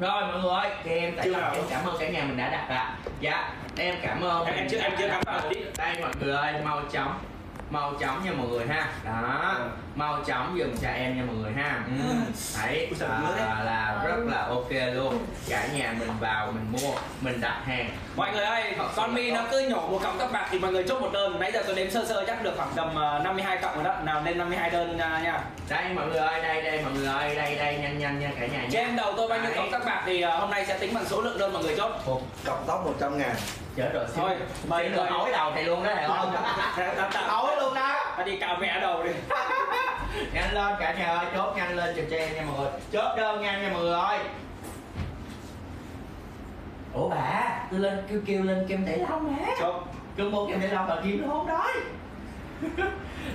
rồi mọi người ơi em tại em cảm ơn cả nhà mình đã đặt ạ dạ em cảm ơn Em- em chưa- em chưa cắm vào tí. đây mọi người ơi mau chóng mau chóng nha mọi người ha. Đó Ừ. mau chóng dùm cho em nha mọi người ha. Ừ. sợ à, đấy. là rất là ok luôn. Cả nhà mình vào mình mua mình đặt hàng. Mọi người ơi, con mi nó cứ nhổ một cọng tóc bạc thì mọi người chốt một đơn. Nãy giờ tôi đếm sơ sơ chắc được khoảng tầm ờ, 52 cọng rồi đó. Nào lên 52 đơn à, nha. Đây mọi người ơi đây đây mọi người ơi đây đây nhanh nhanh nha cả nhà nha. Trên đầu tôi bao nhiêu Đấy. cọng tóc bạc thì ờ, hôm nay sẽ tính bằng số lượng đơn mọi người chốt. Một cọng tóc 100 ngàn. Chết rồi Thôi, mời người. hỏi đầu thầy luôn đó thầy không hỏi luôn đó Ta đi cào vẽ đầu đi. Nhanh lên cả nhà ơi chốt nhanh lên giùm cho em nha mọi người. Chốt đơn nhanh nha mọi người ơi. Ủa bà tôi lên kêu kêu lên kem tẩy lông hả? Chốt. Cứ mua kem tẩy lông bà kiếm luôn đó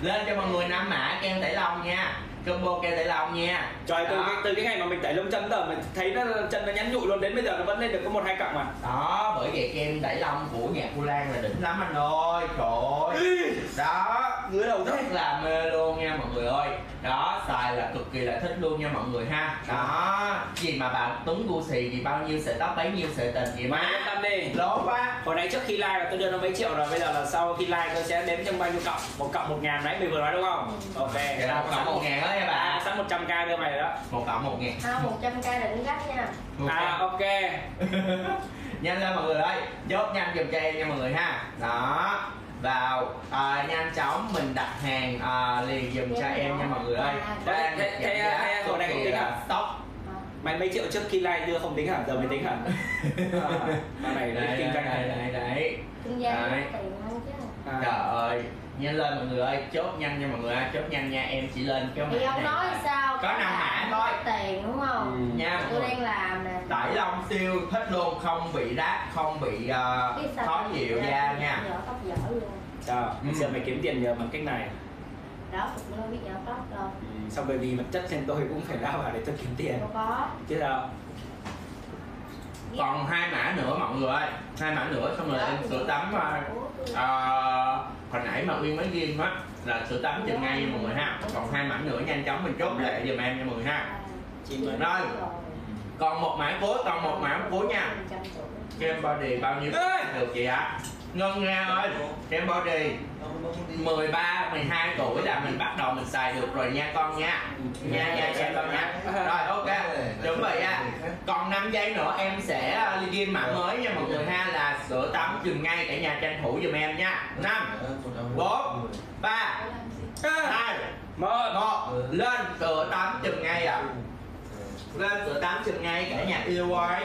lên cho mọi người năm mã kem tẩy lông nha. Combo kem tẩy lông nha. Trời, từ cái, từ cái ngày mà mình tẩy lông chân giờ mình thấy nó chân nó nhắn nhụi luôn Đến bây giờ nó vẫn lên được có một hai cọng mà. Đó bởi vậy kem tẩy lông của nhạc cô lan là đỉnh lắm anh ơi. Trời ơi. Đó Ngứa đầu rất là mê luôn nha mọi người ơi. Đó xài là cực kỳ là thích luôn nha mọi người ha. Đó gì mà bà tuấn gu xì gì bao nhiêu sợi tóc bấy nhiêu sợi tình gì Mà má. Yên tâm đi. Lố quá. Hồi nãy trước khi like là tôi đưa nó mấy triệu rồi Bây giờ là sau khi like tôi sẽ đếm trong bao nhiêu cọng? Một cọng một ngàn đấy mình vừa nói đúng không? Ok dạ, một cộng một ngàn đó nha À, bà sẵn 100k đưa mày rồi đó. Một cộng một ngàn. À, 100 k đừng gắt nha. À ok. Nhanh lên mọi người ơi. Chốt nhanh giùm cho em nha mọi người ha. Đó vào à, nhanh chóng mình đặt hàng à, liền giùm cho em nha mọi người ơi Đấy, Đang thế- thế- thế hồi này tính là à? stock Mày mấy triệu trước khi like đưa không tính hả? Giờ mới tính hả? À, này đấy kinh doanh đấy này đấy đấy kinh doanh Đấy. À. Trời ơi, nhanh lên mọi người ơi, chốt nhanh nha mọi người ơi, chốt nhanh nha, em chỉ lên cái thì ông này nói là sao Có năm mã thôi. tiền đúng không Ừ. Nha mọi tôi đang làm nè Tải lông siêu thích luôn, không bị rát, không bị uh, khó làm da nha Nhỏ tóc dở luôn? Ngày Ừ. xưa mày kiếm tiền nhờ bằng cách này đó cũng đâu biết nhỏ tóc đâu ừ. Xong bởi vì vật chất nên tôi cũng phải lao vào để tôi kiếm tiền đâu có Chứ sao? Còn hai mã nữa mọi người ơi, hai mã nữa xong rồi em sữa tắm của uh, tôi. hồi nãy mà Uyên mới ghi á là sữa tắm chừng ngay nha mọi người ha. Còn hai mã nữa nhanh chóng mình chốt lại giùm em nha mọi người ha. À, Rồi. Còn một mã cuối, còn một mã cuối nha. Kem body bao nhiêu? Ê! được chị ạ? Ngân Nga ơi, kem body 13, 12 tuổi là mình bắt đầu mình xài được rồi nha con nha. Nha nha xem con nha. Rồi ok, chuẩn bị nha. Còn 5 giây nữa em sẽ ghi mã mới nha mọi người ha Là sữa tắm chừng ngay cả nhà tranh thủ giùm em nha. 5, 4, 3, 2, Một 1 Lên sữa tắm chừng ngay à Lên sữa tắm chừng ngay cả nhà yêu ơi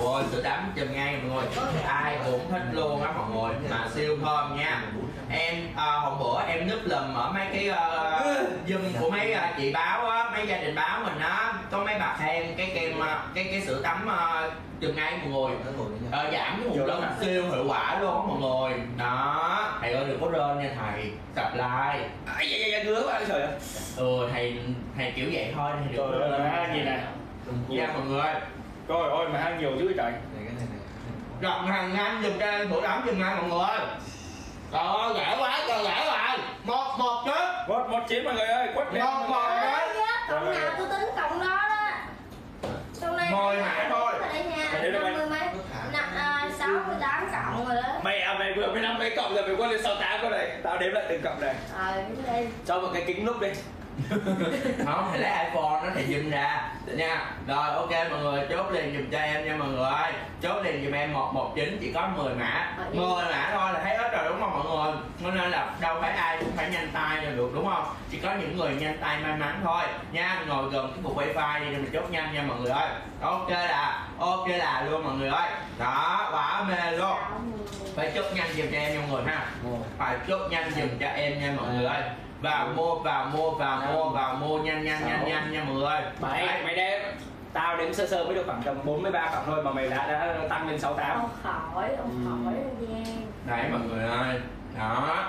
Ôi sữa tắm chùm ngay mọi người. Ai cũng thích luôn á mọi người. Mà siêu thơm nha. Em à, hôm bữa em núp lùm ở mấy cái uh, Zoom của mấy à, chị báo á Mấy gia đình báo mình á. Có mấy bà khen cái kem à, cái cái sữa tắm uh, chùm ngay mọi người. Ờ, giảm cái lông siêu hiệu quả luôn á mọi người. Đó. Thầy ơi đừng có rên nha thầy. Subscribe Ai da da da ngứa quá trời ơi. Ừ thầy thầy kiểu vậy thôi thầy đừng có Trời ơi, nhìn này Nha mọi người Trời ơi mà ăn nhiều dữ vậy trời. Gặp hàng nhanh dùng cho em sữa tắm chùm ngay mọi người. Trời ơi rẻ quá trời rẻ rồi Một một chứ Một một chín mọi người ơi quất lên Một một chứ cộng nào tôi tính cộng đó đó. Trong này Mười mã thôi. ở đây nha. Mày à, sáu mươi tám cộng rồi đó. Mày à mày vừa mới năm mấy cộng rồi mày quất lên 68 con này Tao đếm lại từng cộng này ờ cái đây. Cho một cái kính núp đi. Không lấy iPhone nó thầy zoom ra Nha. Rồi ok mọi người chốt liền dùm cho em nha mọi người ơi. Chốt liền dùm em 119 chỉ có 10 mã. 10 mã thôi là thấy hết rồi đúng không mọi người? Cho nên là đâu phải ai cũng phải nhanh tay là được đúng không? Chỉ có những người nhanh tay may mắn thôi. Nha ngồi gần cái cục wifi đi để mình chốt nhanh nha mọi người ơi. Ok là Ok là luôn mọi người ơi. Đó quá mê luôn. Phải chốt nhanh giùm cho em nha mọi người ha. Phải chốt nhanh giùm cho em nha mọi người ơi. Vào mua vào mua vào mua vào mua nhanh nhanh nhanh nhanh nha mọi người ơi Mày Tao đếm sơ sơ mới được khoảng tầm 43 cộng thôi mà mày đã, đã tăng lên 68 ông khỏi ông Ừ. khỏi Giang đấy mọi người ơi. Đó.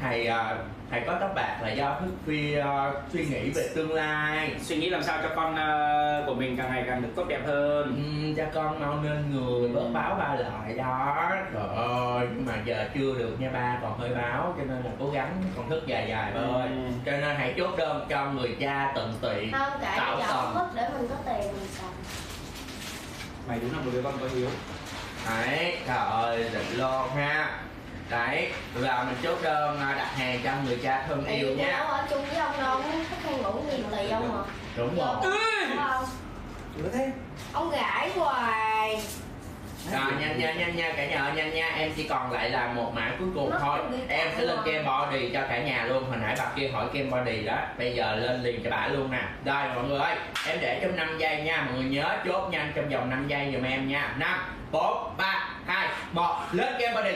Thầy à, thầy có tóc bạc là do thức phi à, suy nghĩ về tương lai? Suy nghĩ làm sao cho con ờ, của mình càng ngày càng được tốt đẹp hơn. Ừm, cho con mau nên người bớt báo ba lại đó. Trời ơi nhưng mà giờ chưa được nha ba còn hơi báo cho nên là cố gắng còn thức dài dài ba ơi Ừ. cho nên hãy chốt đơn cho người cha tận tụy không cả tạo tầm. mất để mình có tiền. Mình xài mày đúng là một đứa con có hiếu. Đấy trời ơi đỉnh luôn ha đấy giờ mình chốt đơn à, đặt hàng cho người cha thân yêu Tại vì nha ở chung với ông đâu ông thích hay ngủ nhiều tùy ông mà. đúng rồi. Đúng không? đứa thế. Ông gãi hoài. Rồi nhanh nha nhanh nha cả nhà nhanh nha. Em chỉ còn lại là một mã cuối cùng thôi. em sẽ lên kem body cho cả nhà luôn. Hồi nãy bà kia hỏi kem body đó. Bây giờ lên liền cho bà luôn nè. Đây mọi người ơi em để trong 5 giây nha. Mọi người nhớ chốt nhanh trong vòng 5 giây giùm em nha. Năm bốn ba hai một. Lên kem body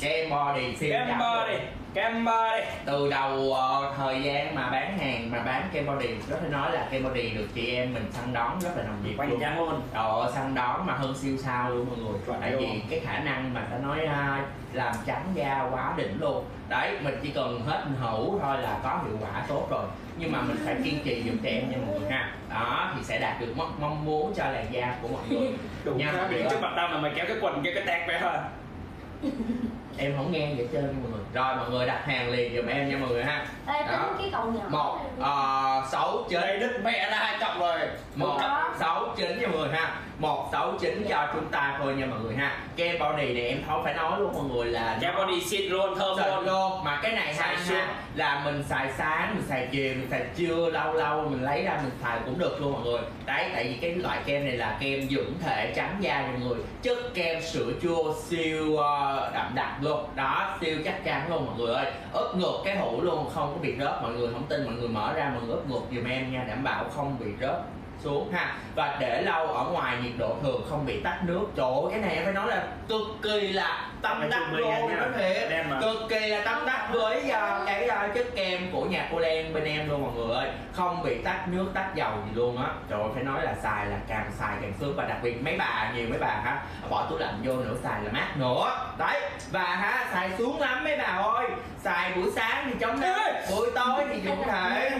kem body siêu kem body luôn. kem body từ đầu ờ, thời gian mà bán hàng mà bán kem body có thể nói là kem body được chị em mình săn đón rất là nồng nhiệt quanh luôn. Trang luôn Ờ, săn đón mà hơn siêu sao luôn mọi người. Chuẩn Tại luôn. vì cái khả năng mà ta nói à, làm trắng da quá đỉnh luôn. Đấy, mình chỉ cần hết hữu thôi là có hiệu quả tốt rồi. Nhưng mà mình phải kiên trì dùng cho em nha mọi người ha. Đó, thì sẽ đạt được mong, mong muốn cho làn da của mọi người. Đủ Nha, mọi người. trước mặt tao mà mày kéo cái quần kéo cái tag về hả Em không nghe vậy trơn nha mọi người. Rồi mọi người đặt hàng liền giùm em nha mọi người ha. Ê, Đó. cái cọng nhỏ Một, ờ, sáu chín đây đứt mẹ ra hai cọc rồi. Một sáu chín nha mọi người ha một sáu chín cho chúng ta thôi nha mọi người ha. Kem body này em không phải nói luôn mọi người là kem body xịn luôn thơm Xịn luôn. luôn. Mà cái này Xài ha, là mình xài sáng mình xài chiều mình xài trưa lâu lâu mình lấy ra mình xài cũng được luôn mọi người. Đấy tại vì cái loại kem này là kem dưỡng thể trắng da mọi người. Chất kem sữa chua siêu ờ, đậm đặc luôn. Đó siêu chắc chắn luôn mọi người ơi. Ướp ngược cái hũ luôn không có bị rớt. Mọi người không tin mọi người mở ra mọi người ướp ngược giùm em nha đảm bảo không bị rớt xuống ha. Và để lâu ở ngoài nhiệt độ thường không bị tắt nước. Trời ơi, cái này em phải nói là cực kỳ là tâm đắc luôn nó thiệt. Cực kỳ là tâm đắc với uh, cái uh, chất kem của nhà cô Len bên em luôn mọi người ơi. Không bị tắt nước tắt dầu gì luôn á. Trời ơi, phải nói là xài là càng xài càng sướng và đặc biệt mấy bà nhiều mấy bà ha bỏ tủ lạnh vô nữa xài là mát nữa. Đấy và ha xài xuống lắm mấy bà ơi. Xài buổi sáng thì chống nắng buổi tối thì dùng thể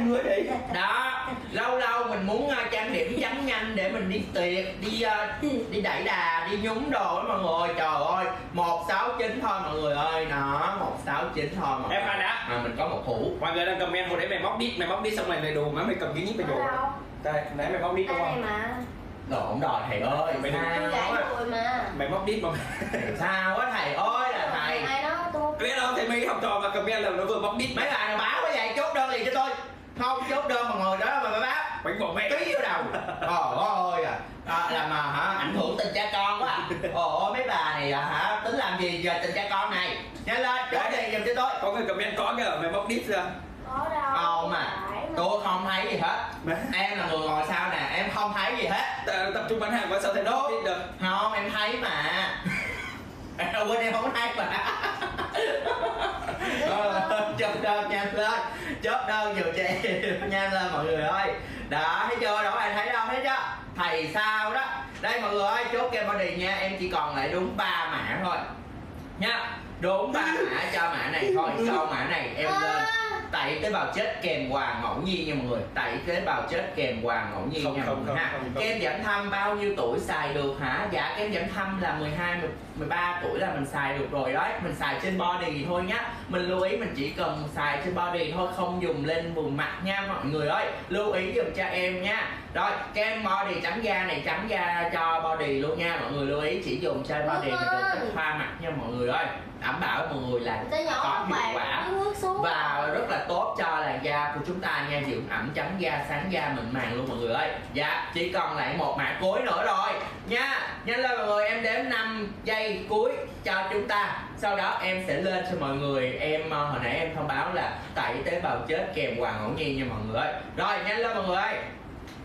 đó lâu lâu mình muốn uh, trang điểm trắng nhanh để mình đi tiệc đi uh, đi đẩy đà đi nhúng đồ đó mọi người. Trời ơi một sáu chín thôi mọi người ơi. Nó một sáu chín thôi mọi em người. khoan đã mà mình có một hũ. Mọi người đang comment hồi đấy mày móc đít mày móc đít xong mày mày đồ má mày cầm cái nhíp mày đâu đây nãy mày móc đít đây đúng này không? lộn rồi thầy ơi Mày đừng- rồi mà. Mày móc đít mà Thầy sao á thầy ơi là thầy. ai nói tôi biết đâu thì mấy học trò mà comment là nó vừa móc đít. Mấy bà nào báo quá vậy chốt đơn liền cho tôi không chốt đơn mà ngồi đó mà bà báo bánh bỏ mẹ. Tí vô đầu. Trời ơi à, à là mà hả? Ảnh hưởng tình cha con quá à. ồ mấy bà này à, hả? Tính làm gì giờ tình cha con này? Nhanh lên chốt tiền giùm cho tôi. Có người comment có kìa mày móc đít ra. Có đâu không mà Gãi mà. tôi không thấy gì hết. Em là người ngồi sau nè em không thấy gì hết. Ta- tập trung bán hàng quá sao thầy móc đít được. Không em thấy mà. Em quên em không thấy mà chốt đơn nhanh lên chốt đơn dù cho em nhanh lên mọi người ơi. Đó thấy chưa? Đó bạn thấy đâu, thấy chưa? Thầy sao đó. Đây, mọi người ơi, chốt kem body nha. Em chỉ còn lại đúng ba mã thôi. Nha, đúng ba mã cho mã này thôi. Sau mã này, em lên. À tẩy tế bào chết kèm quà ngẫu nhiên nha mọi người. Tẩy tế bào chết kèm quà ngẫu nhiên Không, nha mọi không, người không, ha. kem giảm thâm bao nhiêu tuổi xài được hả? Dạ kem giảm thâm là 12 mười- 13 tuổi là mình xài được rồi đấy. Mình xài trên body thôi nhá. Mình lưu ý mình chỉ cần xài trên body thôi không dùng lên vùng mặt nha mọi người ơi. Lưu ý dùm cho em nha. Rồi kem body trắng da này trắng da cho body luôn nha mọi người. Lưu ý chỉ dùng cho body mình được thoa mặt nha mọi người ơi. Đảm bảo mọi người là có hiệu quả xuống và rất là tốt cho làn da của chúng ta nha, dưỡng ẩm, trắng da, sáng da, mịn màng luôn mọi người ơi. Dạ chỉ còn lại một mã cuối nữa rồi. Nha nhanh lên mọi người, em đếm 5 giây cuối cho chúng ta. Sau đó em sẽ lên cho mọi người, em ờ, hồi nãy em thông báo là tẩy tế bào chết kèm hoàng ngẫu nhiên nha mọi người ơi. Rồi nhanh lên mọi người ơi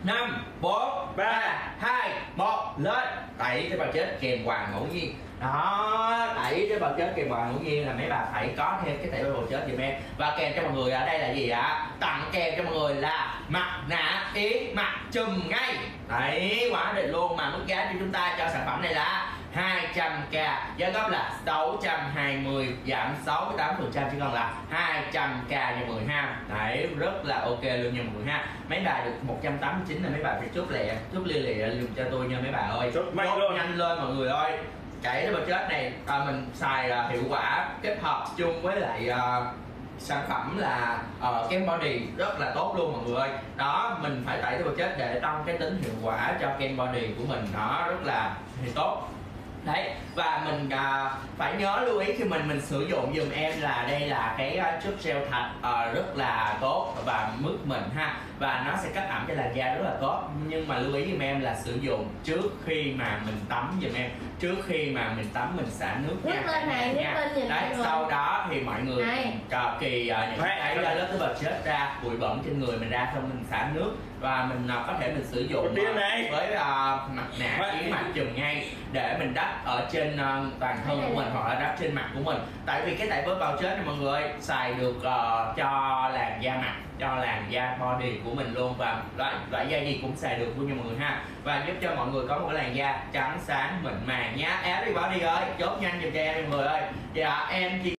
năm, bốn, ba, hai, một, lên. Tẩy tế bào chết kèm quà ngẫu nhiên. Đó, tẩy tế bào chết kèm quà ngẫu nhiên là mấy bà phải có thêm cái tẩy tế bào chết giùm em. Và kèm cho mọi người ở đây là gì ạ? Tặng kèm cho mọi người là mặt nạ yến mặt chùm ngay. Đấy, quá định luôn mà mức giá cho chúng ta cho sản phẩm này là 200k giá gốc là 620 giảm 68% chỉ còn là 200k nha mọi người ha. Đấy rất là ok luôn nha mọi người ha. Mấy bà được 189 là mấy bà phải chốt lẹ chốt lia lịa dùng cho tôi nha mấy bà ơi. Chốt nhanh lên mọi người ơi. Cái bờ chết này à, mình xài à, hiệu quả kết hợp chung với lại à, sản phẩm là uh, kem body rất là tốt luôn mọi người ơi. Đó mình phải tẩy tế bào chết để tăng cái tính hiệu quả cho kem body của mình. Nó rất là thì tốt đấy và mình à, phải nhớ lưu ý khi mình mình sử dụng dùm em là đây là cái uh, chất gel thạch à, rất là tốt và mướt mình ha và nó sẽ cách ẩm cho làn da rất là tốt nhưng mà lưu ý dùm em là sử dụng trước khi mà mình tắm dùm em trước khi mà mình tắm mình xả nước Nước nha lên này, nước nha. lên nhìn đấy mọi người. sau đó thì mọi người Này. kỳ uh, những cái đấy. lớp tế bào chết ra bụi bẩn trên người mình ra xong mình xả nước và mình uh, có thể mình sử dụng này. với uh, mặt nạ yếm mặt chùm ngay để mình đắp ở trên uh, toàn thân của mình hoặc là đắp trên mặt của mình. Tại vì cái tẩy tế bào chết này mọi người xài được uh, cho làn da mặt cho làn da body của mình luôn và loại loại da gì cũng xài được luôn nha mọi người ha. Và giúp cho mọi người có một cái làn da trắng sáng mịn màng nhá. Everybody ơi chốt nhanh giùm cho em mọi người ơi. Dạ em chỉ